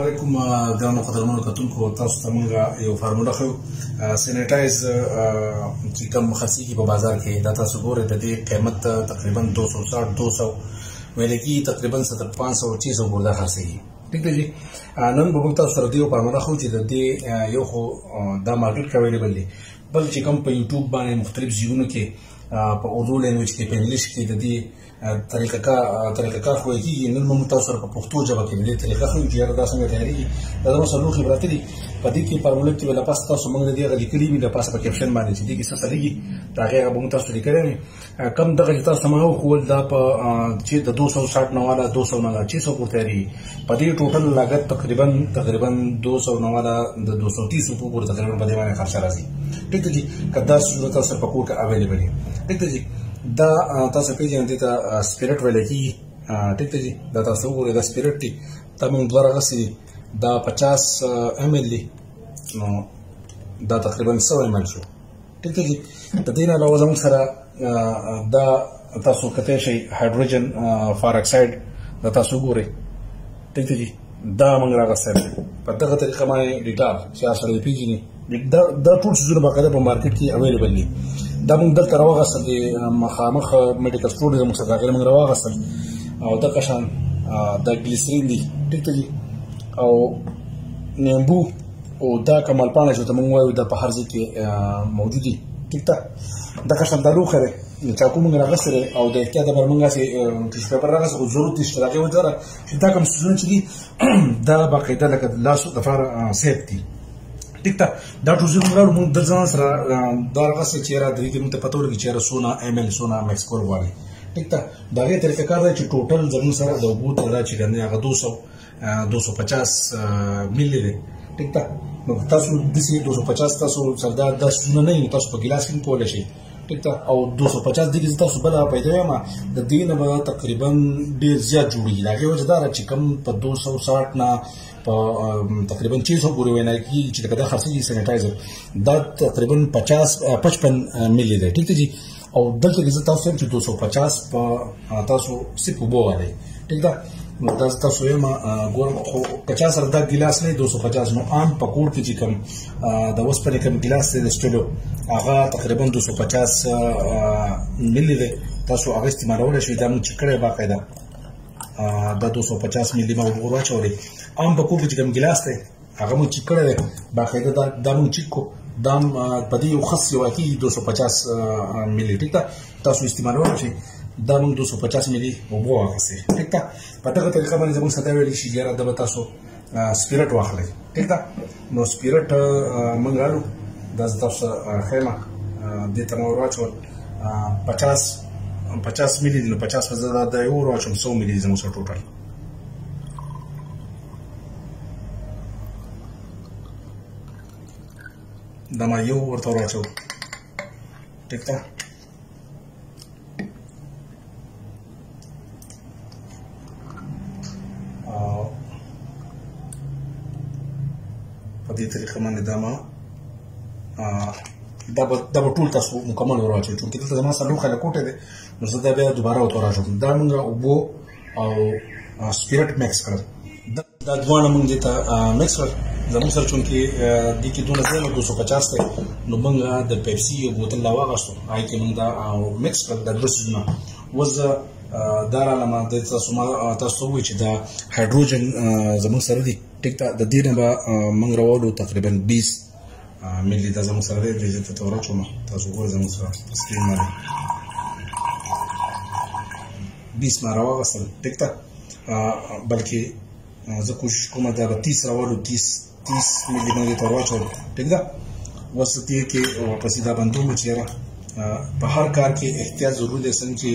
علیکم ګرانو قدرمنو کتونکو تاسو ته موږ یو فارموله خو سینیټایز چې کوم خرڅي کې په بازار کې دا تاسو ګورئ د دې قیمت تقریبا 260 200 ویل کی تقریبا 7500 600 ګوردا خرڅي ټیک دی نن به موږ تاسو سره دیو فارموله خو چې د دې یو خو دا مارکیټ کې اویلیبل دی بل چې کوم په یوټیوب باندې مختلف ځایونو کې په اردو لینګویج کې په انګلیش کې د دې طریقه کا طریقه کا خو کی نن موږ تاسو سره په پښتو ژبه کې دې طریقه خو چې دا څنګه تیاری دا نو سره لوخي براته دي په دې کې پرمولت کې ولا پاس تاسو موږ دې غلي کړی وي د پاس په کیپشن باندې چې دې کې څه سړي دا غیر به موږ تاسو لیکلې کم دغه تاسو موږ خو دا په چې د 260 نواله 200 نواله 600 پورته په دې ټوټل لاګت تقریبا تقریبا 200 نو دا د 230 روپو پورې تقریبا په دې باندې خرچ راځي ټیک دی کدا صورت تاسو په کور کې اویلیبل دی ټیک دی دا تاسو پیژنې ته سپیرټ ویل کی ټیک دی دا تاسو وګورئ دا سپیرټ دی تمام دوه غسي دا 50 ام ال نو دا تقریبا 100 ام ال شو دلته کې د دې نه علاوه زموږ سره دا تاسو کته شي هایدروجن فار اکساید دا تاسو ګورئ دلته کې دا موږ راغسته په دغه طریقه باندې ډیټا چې سره پیژني دا دا ټول څه په باقاعده په مارکیټ کې اویلیبل دي دا موږ دلته راوغسته دي مخامخ میډیکل سټور د موږ سره راغلي موږ راوغسته او دا قشان د ګلیسرین دي ټیک دي او نیمبو او دا کمال پانه چې ته مونږ وایو د په هر ځای کې موجودي ټیک ده دا که څنګه لوخه ده چې کوم موږ راغسره او د احتیاط پر موږ سي ټیش پیپر راغس او ضرورت نشته راغی وځره چې دا کوم سيزون چې دا باقاعده لکه لاسو د فار سیف دي ټیک ده دا ټول زموږ راو موږ د ځان سره دا راغسه چې را درې کې موږ ته پته ولګي چې را سونا ایم ایل سونا مکس کور وایي ټیک ده دا غي طریقه کار دی چې ټوټل زموږ سره د وګړو چې کنه هغه 200 250 ملي دی ټیک ده نو تاسو د سي 250 تاسو سردا 10 زونه نه تاسو په ګلاس کې کولای شئ ټیک ده او 250 دغه تاسو بل پیدا ما د دین به تقریبا ډیر زیات جوړیږي دا غوړ چې دا چې کم په 260 نه په تقریبا 600 پورې وینا کی چې دا خرڅي سینټایزر دا تقریبا 50 55 ملي دی ټیک ده او دلته کې زه تاسو چې 250 په تاسو سپ وبو والے ټیک ده نو دا تاسو یې ما ګورم خو 50 سره دا ګلاس نه 250 نو عام پکور کې چې کم د وسپنې کم ګلاس دی سټلو هغه تقریبا 250 ملي دی تاسو هغه استعمالول شئ دا مو چې کړه باقاعده د 250 ملي ما وګورم چې عام پکور کې کم ګلاس دی هغه مو چیک کړی دی باقاعده دا دا مو چیک کو دا په دې یو خاص یو اتی 250 ملي ټیک ده تاسو استعمالوم شي دا موږ 250 ملي اوبو واخسي ټیک ده په دغه طریقه باندې زموږ ستا ویل شي ګره د تاسو سپیرټ واخلي ټیک ده نو سپیرټ موږ رالو دا تاسو خیمه د تمور واچو 50 50 ملي نو 50 په زړه دا یو ورو چم 100 ملي زموږ ټوټل دا ما یو ورته راچو ټیک ده په دې طریقه باندې دا ما دا به دا به ټول تاسو مکمل وراچو چې دلته زما سره لوخه لکوټه ده نو زه دا بیا دوباره وتوراچو دا موږ وبو او سپیرټ مکس کړل دا دواړه مونږ دې ته مکس کړل زموږ سره چونکې دې کې دونه ځای نو دوه سو پچاس دی نو مونږ د پیپسي یو بوتل لا واغستو هغه کې مونږ دا مکس کړل دا دوه سیزونه اوس زه دا رالمه د تاسو ما تاسو وایي چې دا هایدروجن زموږ سره دی ټیک ده د دې نه به مونږ راوړو تقریبا 20 ملي دا زموږ سره دی پیجې ته تورا چوم تاسو ګور زموږ سره سکرین باندې بیس ما راوغسل ټیک تا بلکې زه کوشش کوم دا به 30 راوړو 30 30 ملي باندې تورا چوم ټیک ده اوس دې کې واپس دا بندوم چې په هر کار کې احتیاط ضرور دی څنګه چې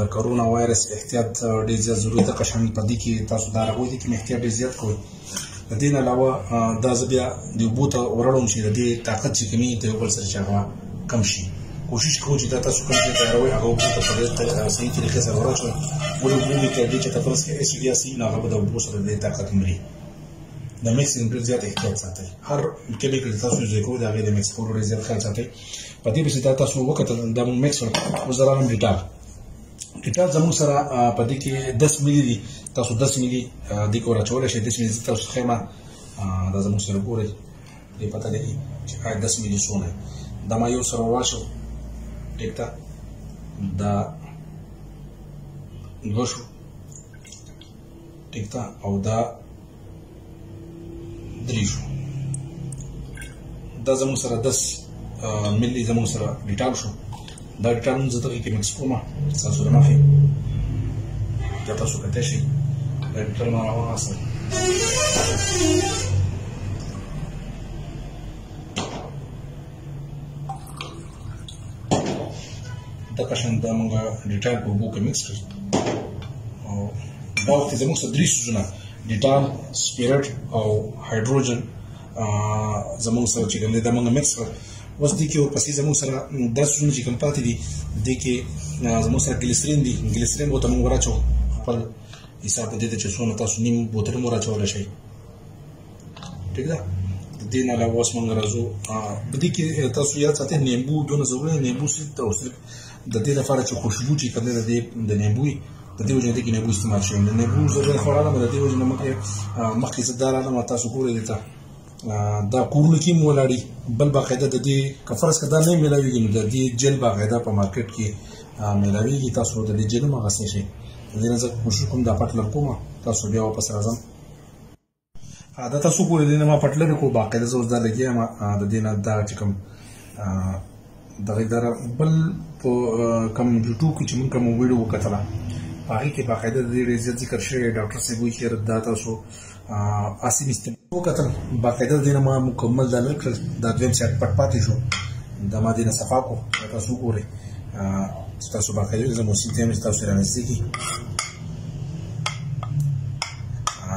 د کرونا وایرس احتیاط ډېر زیات ضروري ځکه شان په دې کې تاسو دا راغوي دي کې احتیاط ډېر زیات کوئ د دې نه علاوه دا زه بیا د اوبو ته ورړوم چې د دې طاقت چې کمی ته یو بل سره چې هغه کم شي کوشش کوو چې دا تاسو کوم څه تیاروي هغه اوبو ته په ډېر صحیح طریقې سره ورچوي ولې اوبو کې تر دې چې تاسو کې اس ډي اس نه هغه د اوبو سره د طاقت مري د مکسینګ ډېر زیات احتیاط ساتي هر کېمیکل تاسو چې کوو دا غي د مکس کولو ډېر زیات خیال ساتي په دې پسې دا تاسو وکتل دا مونږ مکس کړو اوس دا راغلم ډیټا ډیټا زموږ سره په دې کې 10 ملي دي تاسو 10 ملي د کور اچول شي 10 ملي تاسو خیمه دا زموږ سره ګورئ دې پته لګي چې آی 10 ملي سونه دا ما یو سره واشو ټیک ده دا دوه شو ټیک ده او دا درې شو دا زموږ سره دس ملي زموږ سره ډیټال شو دا ډیټال موږ دغه کې مکس کومه تاسو نه مخې دا تاسو کته شي دا ډیټال ما راوړم اصل دا قشن دا موږ ډیټال په اوبو کې مکس کړو او دا وخت زموږ سره درې سوزونه ډیټال سپیرټ او هایدروجن زموږ سره چې کوم دا موږ مکس کړو اوس دې کې ورپسې زموږ سره دا سوزونه چې کوم پاتې دي دې کې زموږ سره ګلیسرین دي ګلیسرین به ته موږ وراچو خپل حساب دې ته چې څونه تاسو نیم بوتل مو راچولی شئ ټیک ده دین علاوه اوس موږ راځو په دې کې تاسو یاد ساتئ نیمبو دونه ضروري نیمبو صرف ته اوس د دې لپاره چې خوشبو چې کوم د دې د نیمبو د دې وجه دې کې نیمبو استعمال شوی نه نیمبو زړه خوراله د دې وجه نه مخکې مخکې زدار علم تاسو ګورئ دې ته دا کورونه کې مولاړي بل باقاعده د دې کفرس کدا نه ملاويږي نو د دې جل باقاعده په مارکیټ کې ملاويږي تاسو د دې جل مغسه شي د دې نه زه کوشش کوم دا پټ لکوم تاسو بیا واپس راځم دا تاسو ګورئ دې نه ما پټ لرې کړو باقاعده زه اوس دا لګیا یم د دې نه دغه چې کوم دغه در بل په کوم یوټیوب کې چې موږ کوم ویډیو وکتله په هغې کې باقاعده د دې ډېر زیات ذکر شوی ډاکټر صاحب وایي چې دا تاسو اسیم استعمال وکتل باقاعده د دې نه ما مکمل دا لرې کړل دا دویم سیټ پټ پاتې شو دا ما دې نه صفا کړو تاسو وګورئ ستاسو باقاعده زه موسیقي هم ستاسو رانیسي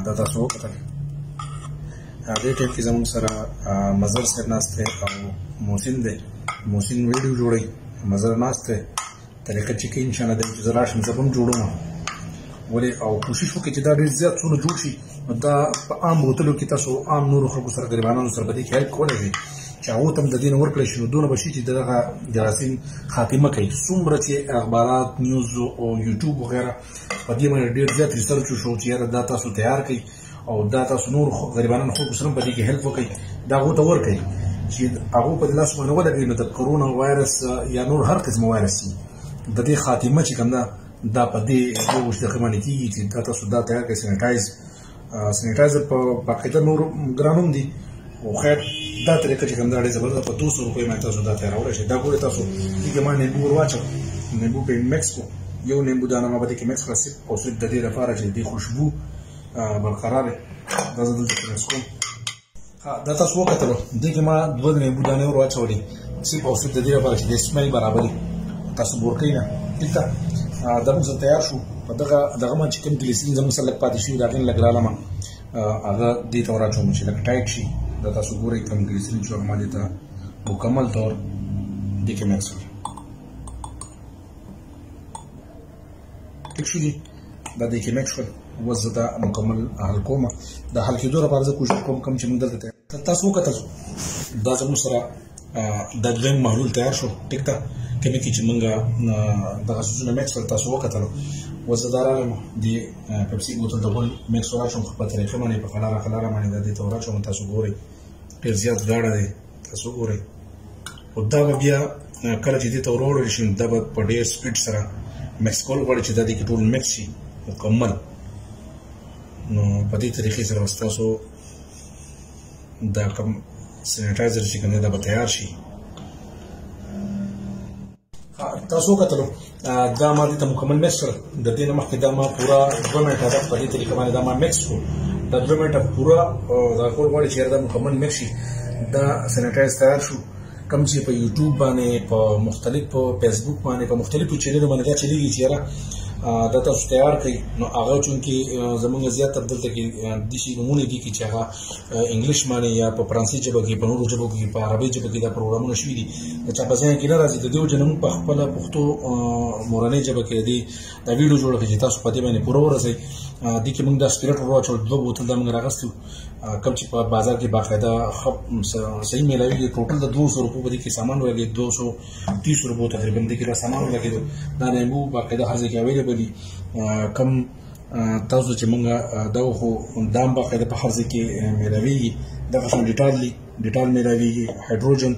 دا تاسو وکړئ دا دې ټیم کې زموږ سره مزر سره ناشته او موسین دی موسین ویډیو جوړي مزر ناشته طریقه چې کې ان شاء الله د جزراشم زبم جوړوم ولې او کوشش وکړئ چې دا ډیر زیات څونه جوړ شي دا په عام بوتلو کې تاسو عام نور خلکو سره غریبانو سره بدی کې هیلپ کولای شي چې هغه تم د دین ورکړې شنو دونه بشي چې دغه جراثیم خاتمه کوي څومره چې اخبارات نیوز او یوټیوب وغیرہ په دې باندې ډیر زیات ریسرچ شو چې یاره دا تاسو تیار کړئ او دا تاسو نور غریبانو خلکو سره په دې کې هیلپ وکړي دا غو ته ورکړي چې هغه په لاس باندې ولګي نو د کرونا وایرس یا نور هر قسم وایرس د دې خاتمه چې کوم ده دا په دې یو څه خمانه کیږي چې دا تاسو دا تیار کې سینټایز سینټایز په پاکټه نور ګرانوم دي او خیر دا طریقه چې کوم دا ډېر زبردست په 200 روپۍ مې تاسو دا تیار اورل شي دا ګوره تاسو چې ما نه ګور واچو نه بو په مکس کو یو نه بو دا نه ما به کې مکس خلاص او څه د دې لپاره چې د خوشبو برقرار ده دا زه دلته کوم دا تاسو وکړو دې کې ما دوه نه بودانه ور واچولې چې په اوسه د دې لپاره چې د اسماعیل برابرې تاسو ورکې نه دلته دا موږ تیار شو په دغه دغه ما چې کوم ګلیسرین زموږ سره لګ پاتې شو دا غن لګ رااله ما هغه دې ته ورچوم چې لګ ټایټ شي دا تاسو ګورئ کوم ګلیسرین چې ما دې ته مکمل طور دې کې مکس ټیک شو جی دا د کې مېک شو اوس زه دا مکمل حل کوم د حل کېدو لپاره زه کوشش کوم کوم چې موږ دلته تاسو وکتل دا زموږ سره د دویم محلول تیار شو ټیک ده کله چې موږ دغه سوزونه مېکس کړ تاسو وکتل اوس زه دا راغلم د پپسي بوتل د غول مېکس وراچوم خو په طریقه باندې په خلاره خلاره باندې د دې تورا چوم تاسو ګورئ ډېر زیات ګاړه دی تاسو ګورئ او دا به بیا کله چې دې ته وروړل شي دا به په ډېر سپیډ سره مکس کول غواړي چې دا دې کې ټول مکس شي مکمل نو په دې طریقې سره به ستاسو دا کوم سینیټایزر چې کوم دی دا به تیار شي تاسو کتلو دا ما دې ته مکمل مکس کړ د دې نه مخکې دا ما پورا دوه منټه دا په دې طریقه باندې دا ما مکس کو دا دوه منټه پورا دا کول غواړي چې دا مکمل مکس شي دا سینیټایز تیار شو کم چې په یوټیوب باندې په مختلف په فیسبوک باندې په مختلفو چینلونو باندې دا چلیږي چې را دا تاسو تیار کړئ نو هغه چونکی زمونږ زیات تر دلته کې د شي نمونه دي چې هغه انګلیش باندې یا په فرانسې ژبه کې په نورو ژبو کې په عربي ژبه کې دا پروګرامونه شوي دي چې په ځای کې نه راځي د دیو جنم په خپل پښتو مورنۍ ژبه کې دي دا ویډیو جوړه کړي تاسو په دې باندې پوره ورسې د کې موږ د سپیرټ ورو چې دوه بوتل د موږ راغستو کم چې په بازار کې باقاعده خپ صحیح ملاوي دي ټوټل د 200 روپو باندې کې سامان ولګي 230 روپو تقریبا د کې سامان ولګي دا نه مو باقاعده هر ځای کې اویلیبل دي کم تاسو چې مونږ دا خو دا هم باقاعده په هر ځای کې میلاویږي دغه شان ډیټال دي ډیټال میلاویږي هایدروجن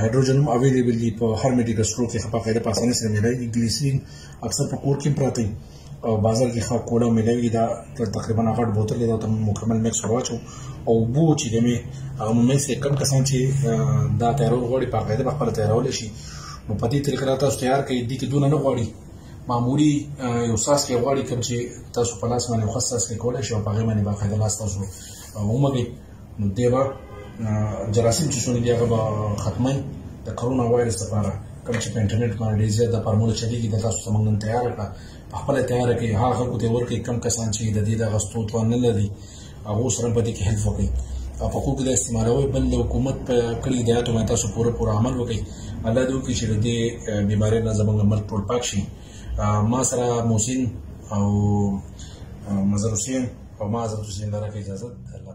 هایدروجن هم اویلیبل دي په هر میډیکل سټور کې په قاعده په اسانۍ سره میلاویږي ګلیسرین اکثر په کور کې پراته وي او بازار کې خا کولا میلاویږي دا تقریبا غټ بوتل دی دا ته مکمل مکس واچو او بو چې د می هغه مې سه کم کسان چې دا تیارول غواړي په قاعده په خپل تیارول شي نو په دې طریقه تاسو تیار کړئ دي کې دونه نه غواړي معمولی یو ساس کې غواړي کوم چې تاسو په لاس باندې خاص ساس کې کولای شئ او په هغه باندې باقاعده لاس تاسو ومګي نو دی به جراثیم چې شونه دی هغه به ختمي د کرونا وایرس لپاره کوم چې په انټرنیټ باندې ډېر زیات د فارمول چلیږي د تاسو څنګه تیار کړه په خپل تیار کې هغه کو ته ورکه کم کسان چې د دې د غستو توان نه لري هغه سره په دې کې هیلپ وکړي او په کوکو د استعمالوي بند حکومت په کړی د یاتو متا سو پوره پوره عمل وکړي الله دې وکړي چې د دې بیماری نه زموږ ملک ټول پاک شي ما سره موسین او مزر حسین او ما حضرت حسین لره اجازه الله